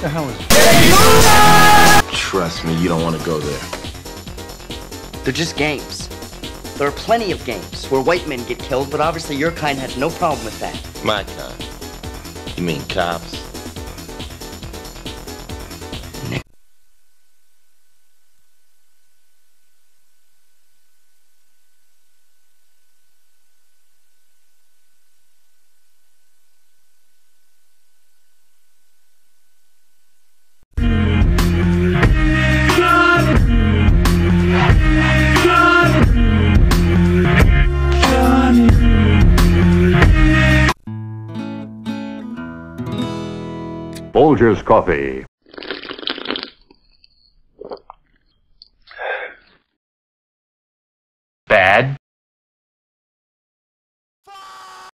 The hell is Trust me, you don't want to go there. They're just games. There are plenty of games where white men get killed, but obviously your kind has no problem with that. My kind. You mean cops? Folgers Coffee. Bad.